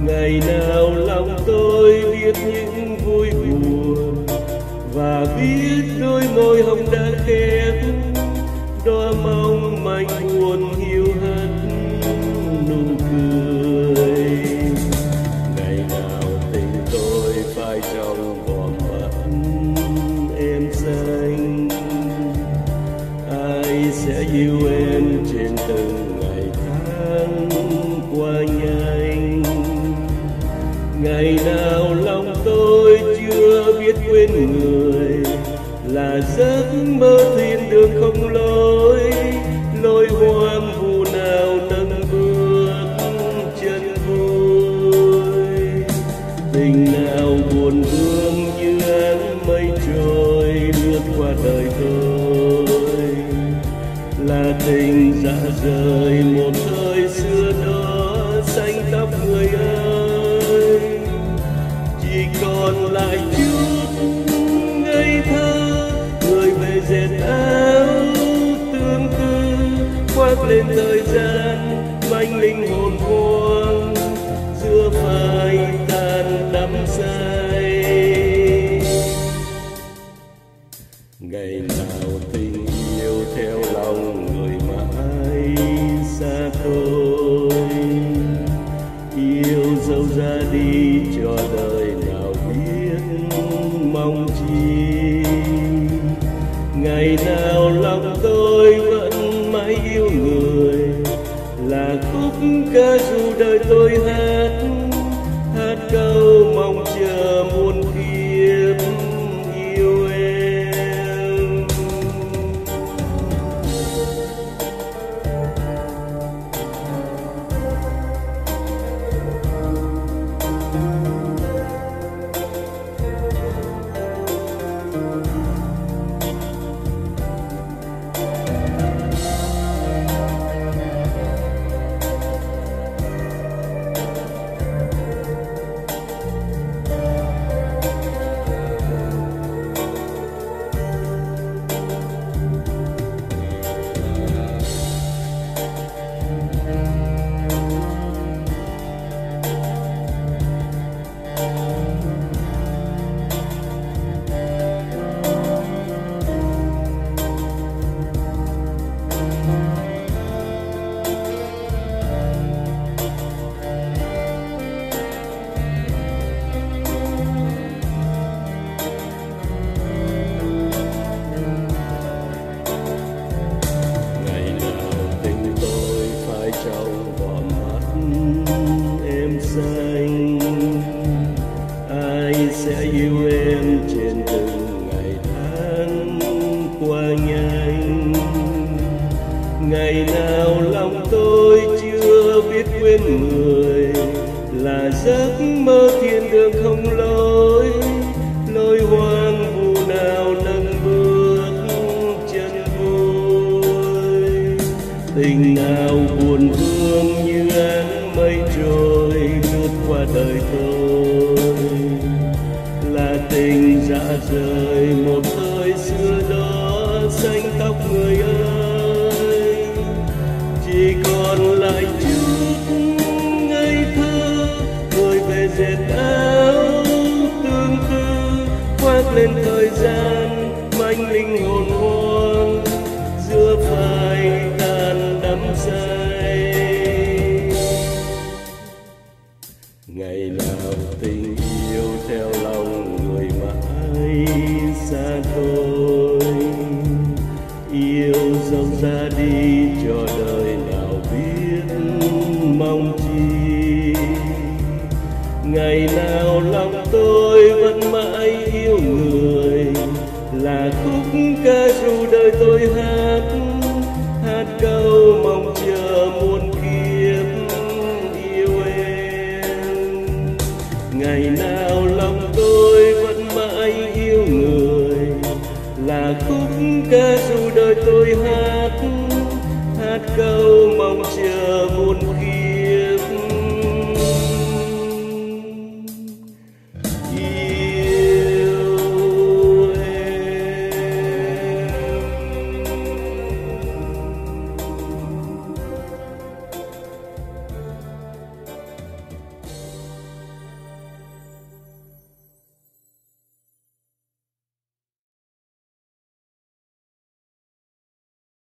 Ngày nào lòng tôi biết những vui buồn và biết đôi môi hồng đã khép đóa mong manh buồn hiu hắt nụ cười. Ngày nào tình tôi phai trong vòng mắt em xanh, ai sẽ yêu em trên từng ngày nào lòng tôi chưa biết quên người, là giấc mơ thiên đường không lối lối hoang vu nào nâng bước chân vui. Tình nào buồn vương như áng mây trôi lướt qua đời tôi, là tình dạ rời một lên thời gian manh linh hồn hoang giữa phai tàn đắm say. Ngày nào tình yêu theo lòng người mãi xa tôi yêu dấu ra đi cho đời nào biết mong chi. Ngày nào ca dù đời tôi hát hát câu mong chờ yêu em trên từng ngày tháng qua nhanh. Ngày nào lòng tôi chưa biết quên người, là giấc mơ thiên đường không lối. Lối hoang vu nào nâng bước chân vui tình nào buồn thương như áng mây trôi lướt qua đời tôi tình dạ rời một thời xưa đó, xanh tóc người ơi chỉ còn lại chút ngây thơ người về dệt áo tương tư, khoác lên thời gian, manh linh hồn hoang giữa phải. Nào tình yêu theo lòng người mãi xa tôi yêu dấu ra đi cho đời nào biết mong chi. Ngày nào lòng tôi vẫn mãi yêu người, là Chúa dù đời tôi